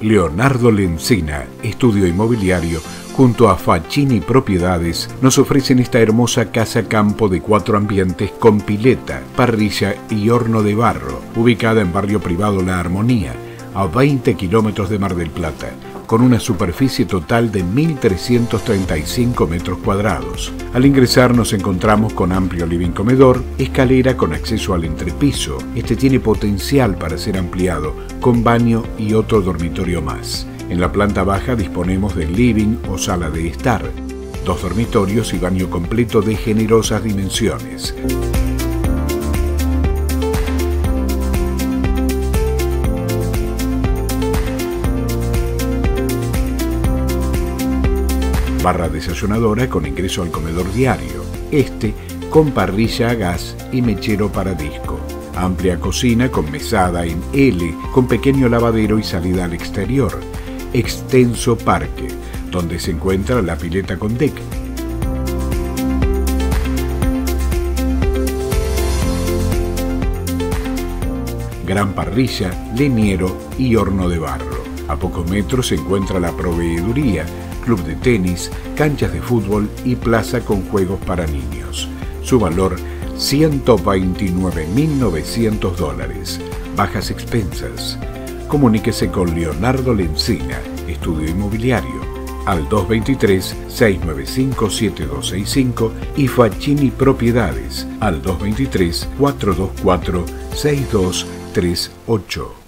Leonardo Lencina, estudio inmobiliario, junto a Facchini Propiedades, nos ofrecen esta hermosa casa campo de cuatro ambientes con pileta, parrilla y horno de barro, ubicada en barrio privado La Armonía, a 20 kilómetros de Mar del Plata con una superficie total de 1.335 metros cuadrados. Al ingresar nos encontramos con amplio living comedor, escalera con acceso al entrepiso. Este tiene potencial para ser ampliado, con baño y otro dormitorio más. En la planta baja disponemos del living o sala de estar, dos dormitorios y baño completo de generosas dimensiones. Barra desayunadora con ingreso al comedor diario, este con parrilla a gas y mechero para disco. Amplia cocina con mesada en L, con pequeño lavadero y salida al exterior. Extenso parque, donde se encuentra la pileta con deck. Gran parrilla, leñero y horno de barro. A pocos metros se encuentra la proveeduría, club de tenis, canchas de fútbol y plaza con juegos para niños. Su valor 129.900 dólares. Bajas expensas. Comuníquese con Leonardo Lencina, Estudio Inmobiliario, al 223-695-7265 y Facchini Propiedades al 223-424-6238.